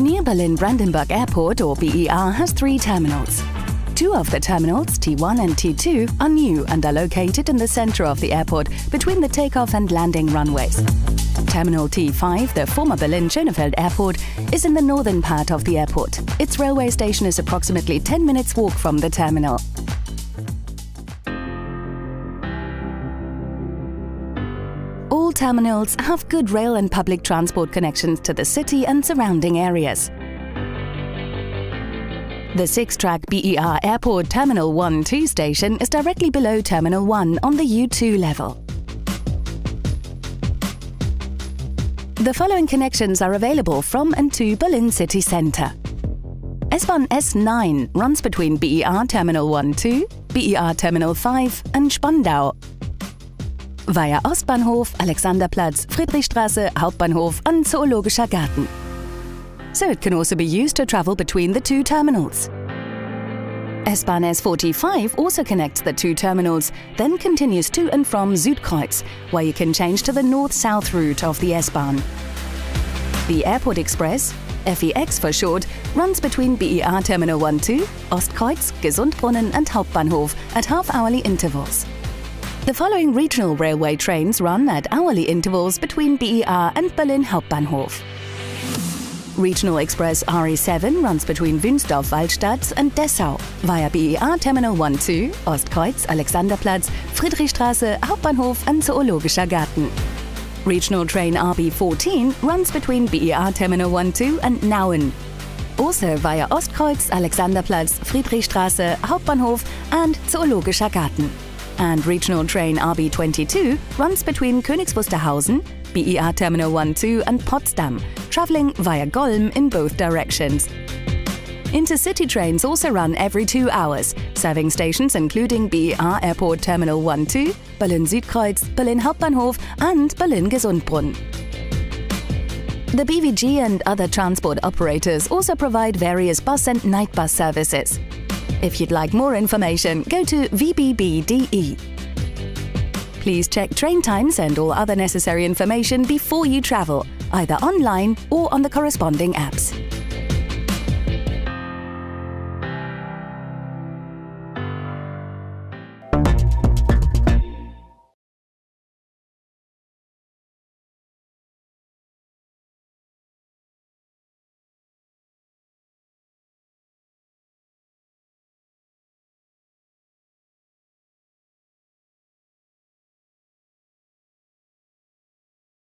Near Berlin Brandenburg Airport, or BER, has three terminals. Two of the terminals, T1 and T2, are new and are located in the center of the airport between the takeoff and landing runways. Terminal T5, the former Berlin Schönefeld Airport, is in the northern part of the airport. Its railway station is approximately 10 minutes walk from the terminal. All terminals have good rail and public transport connections to the city and surrounding areas. The six-track BER Airport Terminal 1-2 station is directly below Terminal 1 on the U2 level. The following connections are available from and to Berlin city centre. S-Bahn S9 runs between BER Terminal 1-2, BER Terminal 5 and Spandau. Via Ostbahnhof, Alexanderplatz, Friedrichstraße, Hauptbahnhof and Zoologischer Garten so it can also be used to travel between the two terminals. S-Bahn S45 also connects the two terminals, then continues to and from Südkreuz, where you can change to the north-south route of the S-Bahn. The Airport Express, FEX for short, runs between BER Terminal 1-2, Ostkreuz, Gesundbrunnen and Hauptbahnhof at half-hourly intervals. The following regional railway trains run at hourly intervals between BER and Berlin Hauptbahnhof. Regional Express RE7 runs between Wünsdorf-Waldstadt and Dessau via BER Terminal 1-2, Ostkreuz, Alexanderplatz, Friedrichstraße, Hauptbahnhof and Zoologischer Garten. Regional train RB14 runs between BER Terminal 1-2 and Nauen. Also via Ostkreuz, Alexanderplatz, Friedrichstraße, Hauptbahnhof and Zoologischer Garten. And regional train RB22 runs between Königs Wusterhausen, BER Terminal 1-2 and Potsdam, travelling via Golm in both directions. Intercity trains also run every two hours, serving stations including BER Airport Terminal 1-2, Berlin Südkreuz, Berlin Hauptbahnhof and Berlin Gesundbrunnen. The BVG and other transport operators also provide various bus and night bus services. If you'd like more information, go to vbb.de. Please check train times and all other necessary information before you travel, either online or on the corresponding apps.